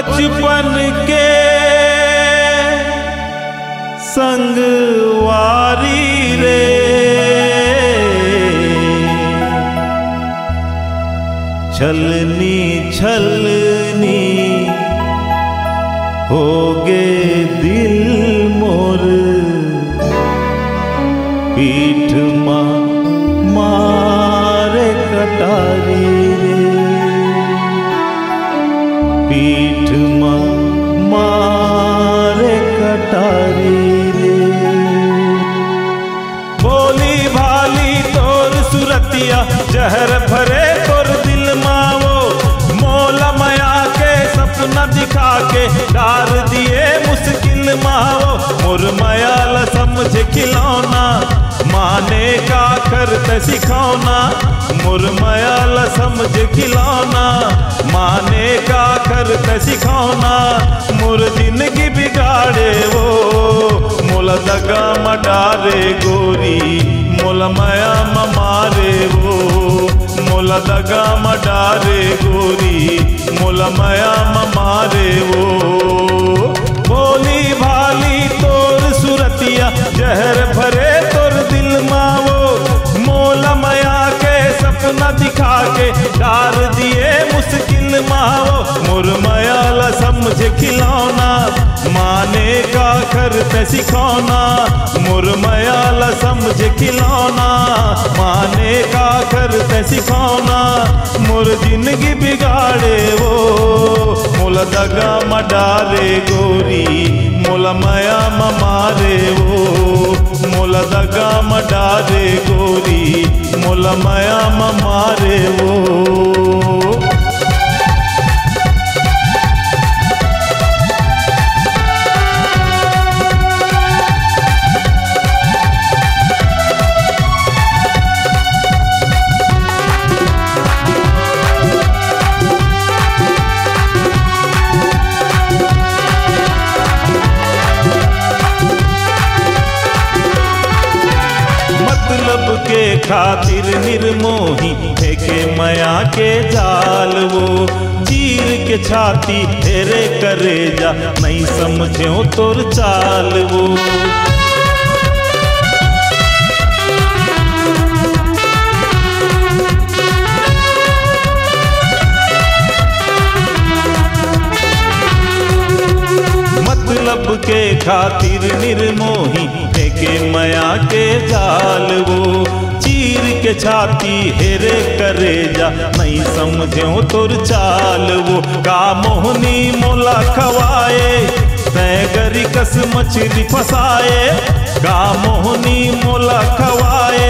बचपन के संगवारी रे। छलनी छलनी हो गे दिल मोर। पीठ मा मारे कटारी रे। मारे कटारी रे। बोली भाली तोर सुरतिया, जहर भरे तोर दिल मावो। मोला मया के सपना दिखा के डार दिए मुश्किल मावो। मोर मयाल समझ माने का करते सिखौना मोर मयाल समझ खिलौना। माने का करते सिखौना मोर ज़िंदगी बिगाड़े वो। मोला दगा मडारे गोरी, मोला माया मारे वो। मोला दगा मडारे गोरी, मोला माया मारे वो। मुश्किल मावो मोर माया समझ खिलौना। माने का करते सिखौना मोर माया समझ खिलौना। माने का करते सिखौना, मोर ज़िंदगी बिगाड़े वो। मोला दगा मडारे गोरी, मोला माया मारे वो। मोला दगा मडारे गोरी, मोला माया मारे वो। खातिर निर्मोही फेंके मया के जाल वो। चीर के छाती फेरे करे जा, नहीं समझो तोर चाल वो। मतलब के खातिर निर्मोही फेंके मया के जाल वो। चीर के छाती हेरे करे जा, नहीं समझो तुर चाल वो। का मोहनी मोला खवाए? कस मछली फसाए का मोहनी मोला खवाए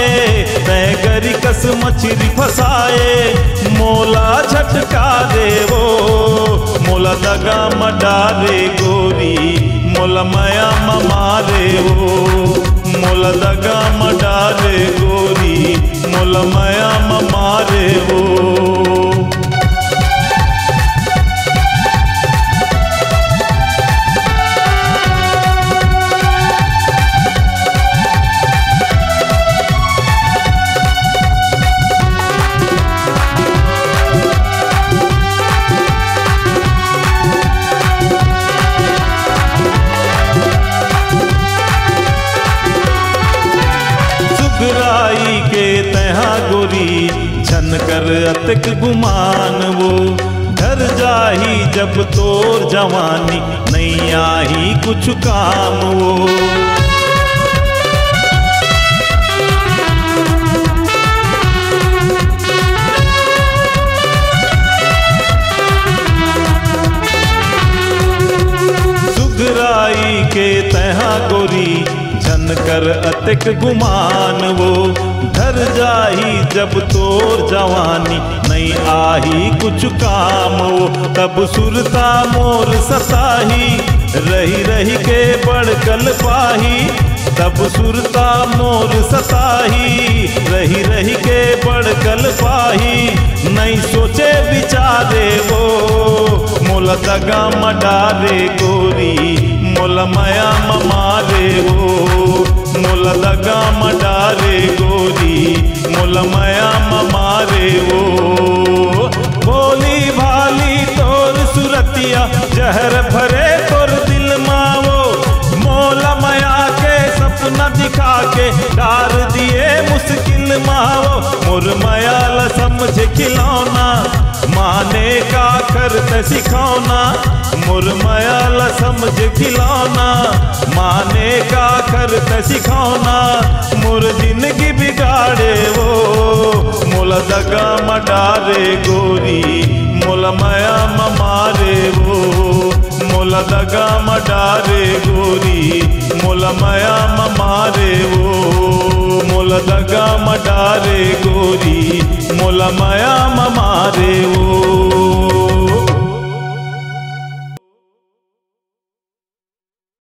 तय गरी कस मछली फसाए, मोला झटका दे वो मोला दगा मडारे गोरी, मोला मया मारे वो मोला दगा छन कर अतक गुमान वो। घर जाही जब तोर जवानी नहीं आही कुछ काम वो। सुगराई के तहा गोरी कर अतक गुमान वो। घर जाही जब तोर जवानी नहीं आही कुछ काम वो। तब सुरता मोर सताही रही रही के बड़कल पाही। तब सुरता मोर सताही रही रही के बड़कल पाही। नहीं सोचे विचारे वो मोला दगा मडारे गोरी। मोला माया मारे हो मोला दगा मडारे गोरी मोला माया मारे हो भोली भाली तोर सुरतिया भरे तोर दिल मावो। मोला माया के सपना दिखा के डार दिए मुश्किल मावो। मोर माया ला समझ खिलौना, माने का करते सिखौना। मोर माया ला समझ खिलौना, माने का करते सिखौना मोर ज़िंदगी बिगाड़े वो। मोला दगा मडारे गोरी, मोला माया मारे वो। मोला दगा मडारे गोरी, मोला माया मारे वो। मोला दगा मडारे गोरी, मोला माया मारे वो।